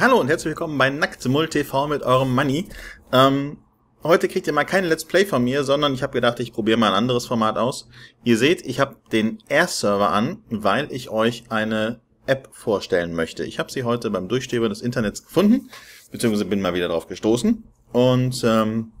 Hallo und herzlich willkommen bei Nacktmull TV mit eurem Money. Ähm, heute kriegt ihr mal kein Let's Play von mir, sondern ich habe gedacht, ich probiere mal ein anderes Format aus. Ihr seht, ich habe den Air-Server an, weil ich euch eine App vorstellen möchte. Ich habe sie heute beim Durchstöbern des Internets gefunden, beziehungsweise bin mal wieder drauf gestoßen. Und ähm,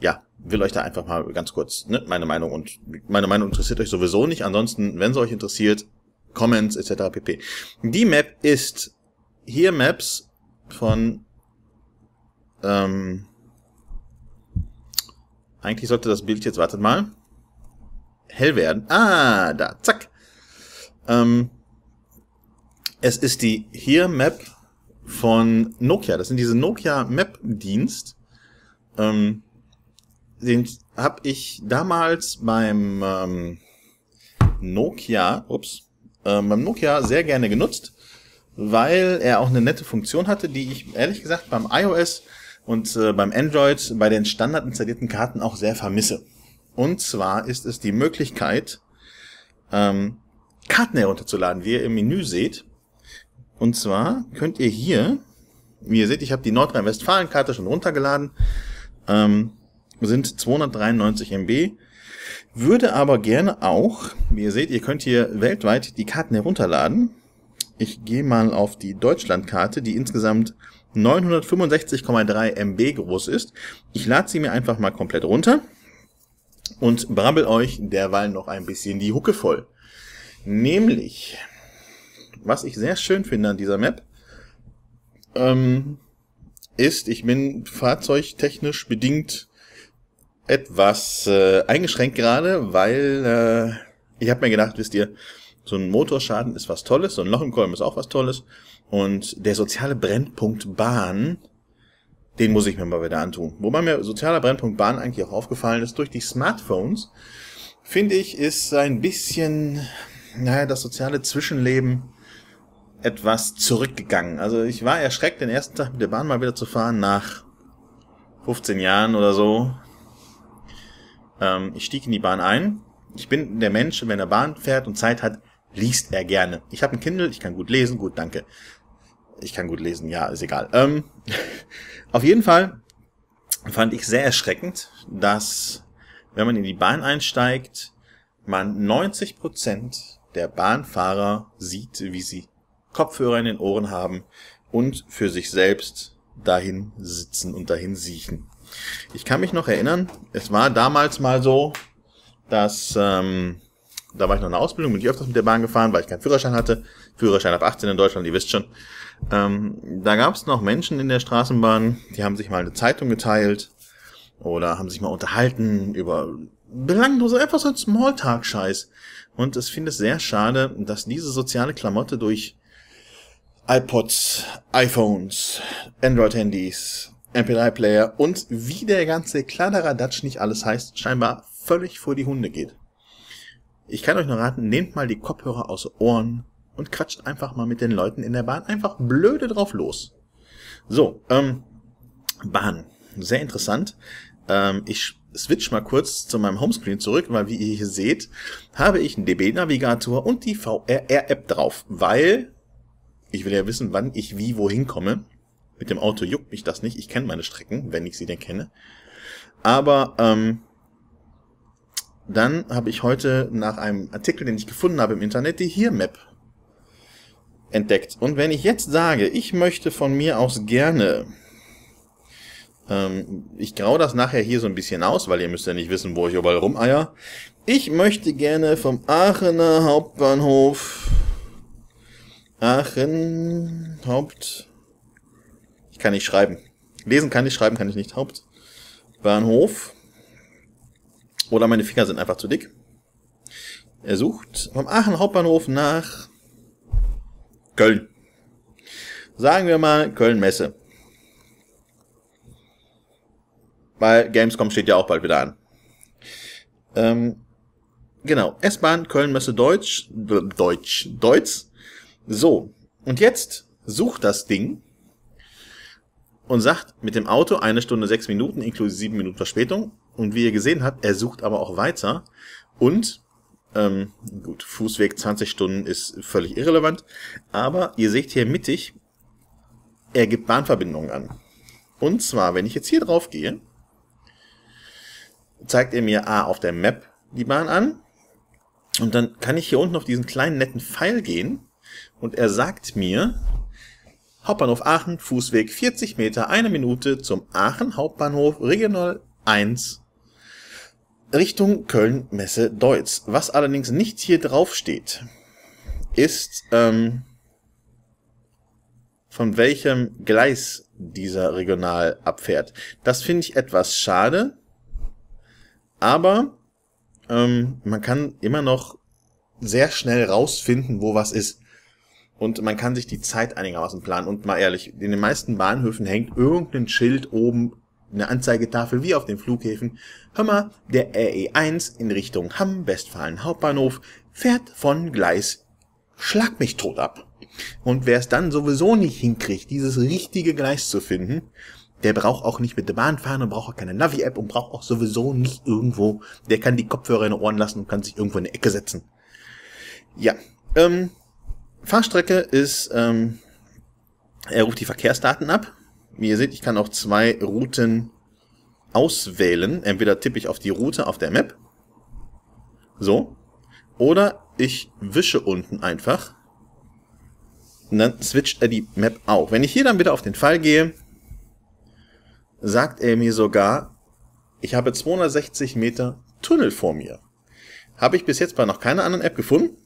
ja, will euch da einfach mal ganz kurz ne, meine Meinung und meine Meinung interessiert euch sowieso nicht. Ansonsten, wenn sie euch interessiert, Comments etc. pp. Die Map ist hier Maps von ähm, eigentlich sollte das Bild jetzt, wartet mal, hell werden. Ah, da, zack. Ähm, es ist die hier Map von Nokia. Das sind diese Nokia Map Dienst. Ähm, den habe ich damals beim ähm, Nokia, ups, äh, beim Nokia sehr gerne genutzt weil er auch eine nette Funktion hatte, die ich ehrlich gesagt beim iOS und äh, beim Android bei den standard installierten Karten auch sehr vermisse. Und zwar ist es die Möglichkeit, ähm, Karten herunterzuladen, wie ihr im Menü seht. Und zwar könnt ihr hier, wie ihr seht, ich habe die Nordrhein-Westfalen-Karte schon runtergeladen, ähm, sind 293 MB, würde aber gerne auch, wie ihr seht, ihr könnt hier weltweit die Karten herunterladen ich gehe mal auf die Deutschlandkarte, die insgesamt 965,3 MB groß ist. Ich lade sie mir einfach mal komplett runter und brabbel euch derweil noch ein bisschen die Hucke voll. Nämlich, was ich sehr schön finde an dieser Map, ähm, ist, ich bin fahrzeugtechnisch bedingt etwas äh, eingeschränkt gerade, weil äh, ich habe mir gedacht, wisst ihr, so ein Motorschaden ist was Tolles, so ein Loch im Kolben ist auch was Tolles. Und der soziale Brennpunkt Bahn, den muss ich mir mal wieder antun. Wobei mir sozialer Brennpunkt Bahn eigentlich auch aufgefallen ist, durch die Smartphones, finde ich, ist ein bisschen, naja, das soziale Zwischenleben etwas zurückgegangen. Also ich war erschreckt, den ersten Tag mit der Bahn mal wieder zu fahren, nach 15 Jahren oder so. Ähm, ich stieg in die Bahn ein. Ich bin der Mensch, wenn er Bahn fährt und Zeit hat, liest er gerne. Ich habe ein Kindle, ich kann gut lesen, gut, danke. Ich kann gut lesen, ja, ist egal. Ähm, auf jeden Fall fand ich sehr erschreckend, dass wenn man in die Bahn einsteigt, man 90 Prozent der Bahnfahrer sieht, wie sie Kopfhörer in den Ohren haben und für sich selbst dahin sitzen und dahin siechen. Ich kann mich noch erinnern, es war damals mal so, dass ähm, da war ich noch in der Ausbildung, bin ich öfters mit der Bahn gefahren, weil ich keinen Führerschein hatte. Führerschein ab 18 in Deutschland, ihr wisst schon. Ähm, da gab es noch Menschen in der Straßenbahn, die haben sich mal eine Zeitung geteilt oder haben sich mal unterhalten über belanglose, einfach so ein Smalltalk-Scheiß. Und es finde es sehr schade, dass diese soziale Klamotte durch iPods, iPhones, Android-Handys, MP3-Player und wie der ganze Kladderadatsch nicht alles heißt, scheinbar völlig vor die Hunde geht. Ich kann euch nur raten, nehmt mal die Kopfhörer aus Ohren und quatscht einfach mal mit den Leuten in der Bahn einfach blöde drauf los. So, ähm, Bahn. Sehr interessant. Ähm, ich switch mal kurz zu meinem Homescreen zurück, weil wie ihr hier seht, habe ich einen DB-Navigator und die VRR-App drauf, weil ich will ja wissen, wann ich wie wohin komme. Mit dem Auto juckt mich das nicht. Ich kenne meine Strecken, wenn ich sie denn kenne. Aber ähm, dann habe ich heute nach einem Artikel, den ich gefunden habe im Internet, die Here Map entdeckt. Und wenn ich jetzt sage, ich möchte von mir aus gerne, ähm, ich graue das nachher hier so ein bisschen aus, weil ihr müsst ja nicht wissen, wo ich überall rumeier. Ich möchte gerne vom Aachener Hauptbahnhof, Aachen Haupt, ich kann nicht schreiben. Lesen kann ich, schreiben kann ich nicht. Hauptbahnhof oder meine Finger sind einfach zu dick. Er sucht vom Aachen Hauptbahnhof nach Köln. Sagen wir mal Köln-Messe. Weil Gamescom steht ja auch bald wieder an. Ähm, genau, S-Bahn Köln-Messe Deutsch, Deutsch, Deutsch. So, und jetzt sucht das Ding und sagt mit dem Auto eine Stunde sechs Minuten inklusive sieben Minuten Verspätung und wie ihr gesehen habt, er sucht aber auch weiter. Und, ähm, gut, Fußweg 20 Stunden ist völlig irrelevant. Aber ihr seht hier mittig er gibt Bahnverbindungen an. Und zwar, wenn ich jetzt hier drauf gehe, zeigt er mir A auf der Map die Bahn an. Und dann kann ich hier unten auf diesen kleinen netten Pfeil gehen. Und er sagt mir, Hauptbahnhof Aachen, Fußweg 40 Meter, eine Minute zum Aachen Hauptbahnhof, Regional 1, Richtung Köln Messe Deutz. Was allerdings nicht hier drauf steht, ist, ähm, von welchem Gleis dieser Regional abfährt. Das finde ich etwas schade, aber ähm, man kann immer noch sehr schnell rausfinden, wo was ist. Und man kann sich die Zeit einigermaßen planen. Und mal ehrlich, in den meisten Bahnhöfen hängt irgendein Schild oben, eine Anzeigetafel wie auf den Flughäfen. Hör mal, der RE1 in Richtung Hamm, Westfalen Hauptbahnhof, fährt von Gleis Schlag mich tot ab. Und wer es dann sowieso nicht hinkriegt, dieses richtige Gleis zu finden, der braucht auch nicht mit der Bahn fahren und braucht auch keine Navi-App und braucht auch sowieso nicht irgendwo. Der kann die Kopfhörer in den Ohren lassen und kann sich irgendwo in die Ecke setzen. Ja, ähm, Fahrstrecke ist, ähm, er ruft die Verkehrsdaten ab. Wie ihr seht, ich kann auch zwei Routen auswählen. Entweder tippe ich auf die Route auf der Map. So. Oder ich wische unten einfach und dann switcht er die Map auch. Wenn ich hier dann wieder auf den Fall gehe, sagt er mir sogar, ich habe 260 Meter Tunnel vor mir. Habe ich bis jetzt bei noch keiner anderen App gefunden.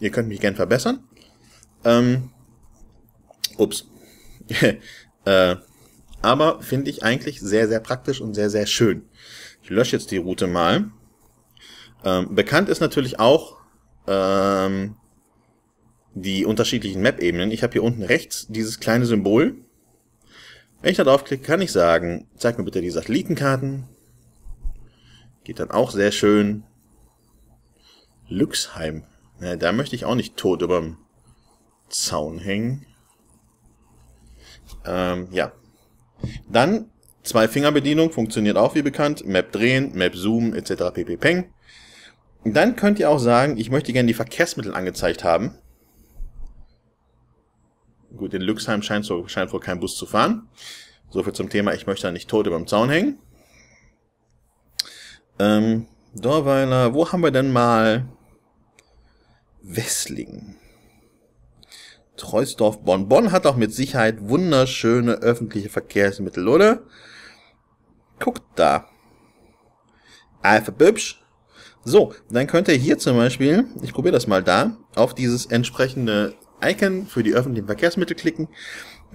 Ihr könnt mich gern verbessern. Ähm, ups. äh, aber finde ich eigentlich sehr, sehr praktisch und sehr, sehr schön. Ich lösche jetzt die Route mal. Ähm, bekannt ist natürlich auch ähm, die unterschiedlichen Map-Ebenen. Ich habe hier unten rechts dieses kleine Symbol. Wenn ich da draufklicke, kann ich sagen, zeig mir bitte die Satellitenkarten. Geht dann auch sehr schön. Lüxheim. Ja, da möchte ich auch nicht tot überm Zaun hängen. Ähm, ja. Dann Zwei-Finger-Bedienung funktioniert auch wie bekannt. Map drehen, Map zoomen etc. pp. Peng. Dann könnt ihr auch sagen, ich möchte gerne die Verkehrsmittel angezeigt haben. Gut, in Lüxheim scheint, so, scheint wohl kein Bus zu fahren. So viel zum Thema, ich möchte da nicht tot über dem Zaun hängen. Ähm, Dorweiler, wo haben wir denn mal Wesslingen? Treusdorf, Bonn. Bonn hat auch mit Sicherheit wunderschöne öffentliche Verkehrsmittel, oder? Guckt da. Alpha Bübsch. So, dann könnt ihr hier zum Beispiel, ich probiere das mal da, auf dieses entsprechende Icon für die öffentlichen Verkehrsmittel klicken,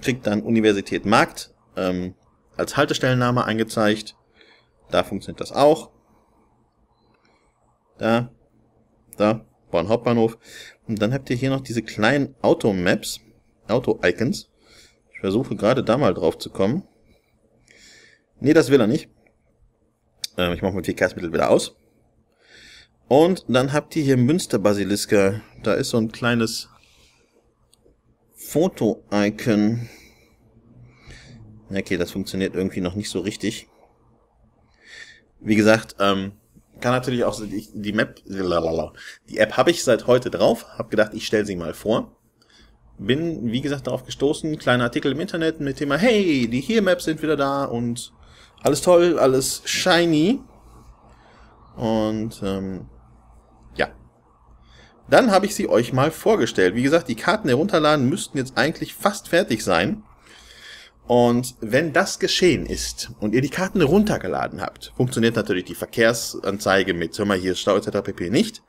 kriegt dann Universität Markt ähm, als Haltestellenname angezeigt. Da funktioniert das auch. Da, da, Bonn Hauptbahnhof. Und dann habt ihr hier noch diese kleinen Auto-Maps, Auto-Icons. Ich versuche gerade da mal drauf zu kommen. Nee, das will er nicht. Ähm, ich mache die Verkehrsmittel wieder aus. Und dann habt ihr hier Münster Basiliska. Da ist so ein kleines Foto-Icon. Okay, das funktioniert irgendwie noch nicht so richtig. Wie gesagt, ähm, kann natürlich auch die Map, die App habe ich seit heute drauf, habe gedacht, ich stelle sie mal vor. Bin, wie gesagt, darauf gestoßen, kleiner Artikel im Internet mit Thema, hey, die hier Maps sind wieder da und alles toll, alles shiny. Und ähm, dann habe ich sie euch mal vorgestellt. Wie gesagt, die Karten herunterladen müssten jetzt eigentlich fast fertig sein. Und wenn das geschehen ist und ihr die Karten runtergeladen habt, funktioniert natürlich die Verkehrsanzeige mit, hör mal, hier Stau etc. pp. nicht.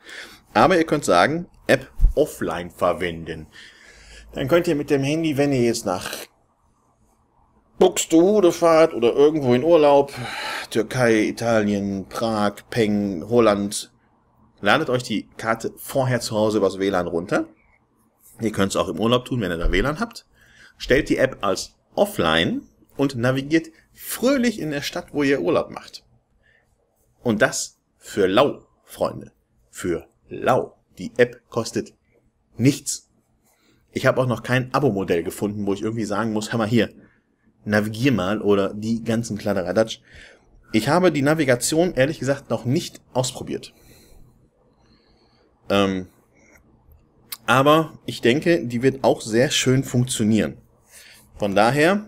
Aber ihr könnt sagen, App offline verwenden. Dann könnt ihr mit dem Handy, wenn ihr jetzt nach Buxtehude fahrt oder irgendwo in Urlaub, Türkei, Italien, Prag, Peng, Holland, ladet euch die Karte vorher zu Hause übers WLAN runter. Ihr könnt es auch im Urlaub tun, wenn ihr da WLAN habt. Stellt die App als offline und navigiert fröhlich in der Stadt, wo ihr Urlaub macht. Und das für lau, Freunde. Für lau. Die App kostet nichts. Ich habe auch noch kein Abo-Modell gefunden, wo ich irgendwie sagen muss, hör mal hier, navigier mal oder die ganzen Kladderadatsch. Ich habe die Navigation ehrlich gesagt noch nicht ausprobiert. Ähm, aber ich denke, die wird auch sehr schön funktionieren. Von daher,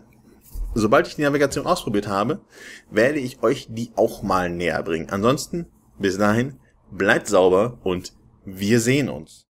sobald ich die Navigation ausprobiert habe, werde ich euch die auch mal näher bringen. Ansonsten, bis dahin, bleibt sauber und wir sehen uns.